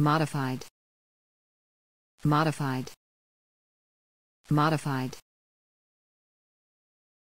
Modified. Modified. Modified.